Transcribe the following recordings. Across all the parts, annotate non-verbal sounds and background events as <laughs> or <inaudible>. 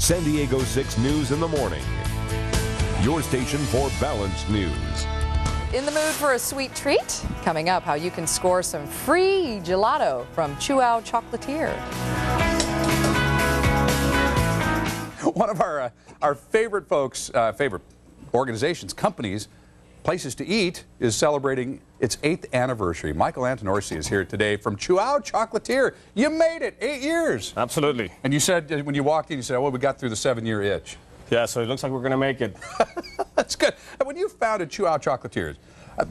San Diego 6 News in the morning. Your station for balanced news. In the mood for a sweet treat? Coming up, how you can score some free gelato from Chuao Chocolatier. One of our, uh, our favorite folks, uh, favorite organizations, companies, places to eat is celebrating its eighth anniversary. Michael Antonorsi is here today from Chuao Chocolatier. You made it, eight years. Absolutely. And you said, uh, when you walked in, you said, well, we got through the seven-year itch. Yeah, so it looks like we're going to make it. <laughs> That's good. And when you founded Chuao Chocolatiers, uh,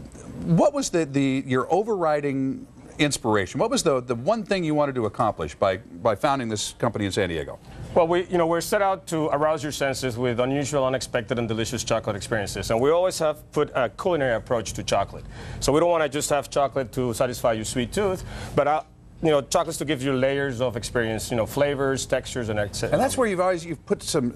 what was the, the your overriding inspiration? What was the, the one thing you wanted to accomplish by, by founding this company in San Diego? Well, we, you know, we're set out to arouse your senses with unusual, unexpected, and delicious chocolate experiences. And we always have put a culinary approach to chocolate. So we don't want to just have chocolate to satisfy your sweet tooth, but uh, you know, chocolates to give you layers of experience, you know, flavors, textures, and etc. And that's where you've always you've put some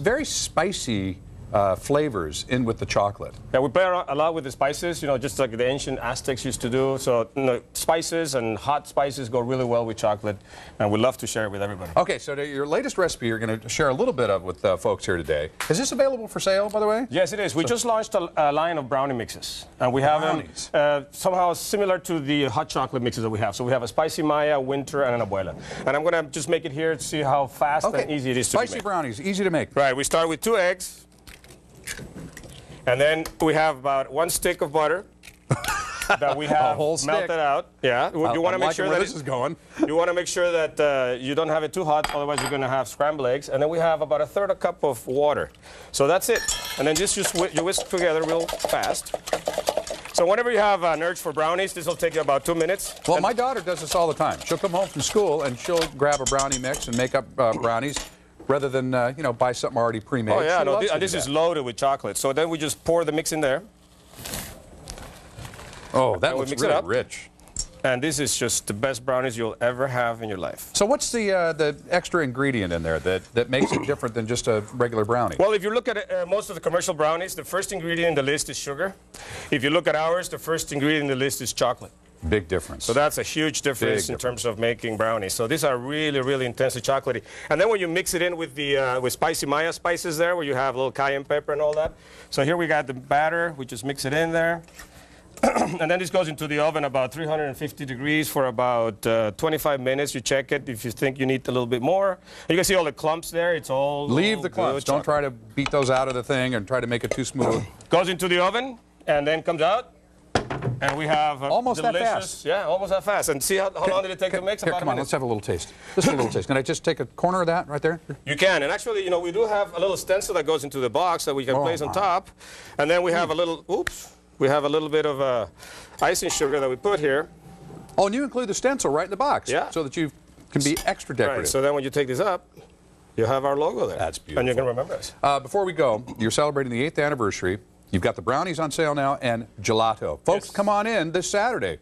very spicy uh, flavors in with the chocolate. Yeah, we play a lot with the spices, you know, just like the ancient Aztecs used to do. So, you know, spices and hot spices go really well with chocolate, and we love to share it with everybody. Okay, so your latest recipe you're going to share a little bit of with uh, folks here today. Is this available for sale, by the way? Yes, it is. We just launched a, a line of brownie mixes, and we have them uh, somehow similar to the hot chocolate mixes that we have. So we have a spicy Maya, winter, and an abuela. And I'm going to just make it here to see how fast and easy it is to make. Spicy make. brownies, easy to make. Right. We start with two eggs, and then we have about one stick of butter. <laughs> that we have whole stick. melted out. Yeah, you want to make sure that this is going. you want to make sure that uh, you don't have it too hot, otherwise you're going to have scrambled eggs. And then we have about a third a cup of water. So that's it. And then just, just whi- you whisk together real fast. So whenever you have an urge for brownies, this will take you about two minutes. Well, And- my daughter does this all the time. She'll come home from school and she'll grab a brownie mix and make up uh, brownies rather than uh, you know buy something already pre-made. Oh yeah, She no, loves thi- to and do this is loaded with chocolate. So then we just pour the mix in there, oh, that and looks mix it really up. rich. and this is just the best brownies you'll ever have in your life. So what's the uh, the extra ingredient in there that, that makes it different than just a regular brownie? Well, if you look at uh, most of the commercial brownies, the first ingredient in the list is sugar. If you look at ours, the first ingredient in the list is chocolate. Big difference. So that's a huge difference Big in terms of making brownies. So these are really, really intensely chocolatey. And then when you mix it in with the uh, with spicy Maya spices there, where you have a little cayenne pepper and all that. So here we got the batter. We just mix it in there. <clears throat> and then this goes into the oven about 350 degrees for about uh, 25 minutes. You check it if you think you need a little bit more. You can see all the clumps there. It's all Leave the clumps. Don't chocolate. try to beat those out of the thing and try to make it too smooth. Goes into the oven and then comes out. And we have a Almost that fast. Yeah, almost that fast. And see how, how long did it take to mix? Here, About come on, let's have a little taste. Just a little taste. Can I just take a corner of that right there? You can, and actually, you know, we do have a little stencil that goes into the box that we can Oh, place on my. top, and then we have a little, oops, we have a little bit of uh, icing sugar that we put here. Oh, and you include the stencil right in the box, Yeah. so that you can be extra decorative. Right. So then, when you take this up, you have our logo there. That's beautiful. And you can remember us. Uh, before we go, you're celebrating the eighth anniversary. You've got the brownies on sale now and gelato. Folks, Yes. come on in this Saturday.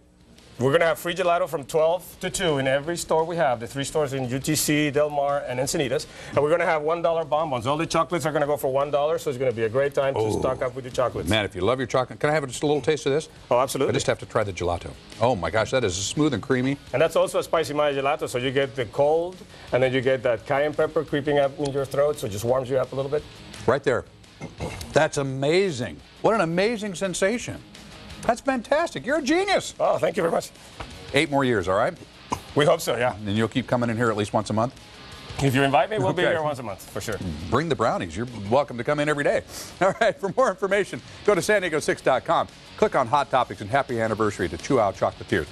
We're gonna have free gelato from 12 to 2 in every store we have. The three stores in UTC, Del Mar, and Encinitas. And we're gonna have $1 bonbons. All the chocolates are gonna go for $1, so it's gonna be a great time to stock up with your chocolates. Man, if you love your chocolate, can I have just a little taste of this? Oh, absolutely. I just have to try the gelato. Oh my gosh, that is smooth and creamy. And that's also a spicy Maya gelato, so you get the cold, and then you get that cayenne pepper creeping up in your throat, so it just warms you up a little bit. Right there. That's amazing. What an amazing sensation. That's fantastic. You're a genius. Oh, thank you very much. Eight more years, all right? We hope so, yeah. And you'll keep coming in here at least once a month? If you invite me, we'll be here once a month, for sure. Bring the brownies. You're welcome to come in every day. <laughs> All right, for more information, go to san diego6.com. Click on Hot Topics and happy anniversary to Chuao Chocolatiers.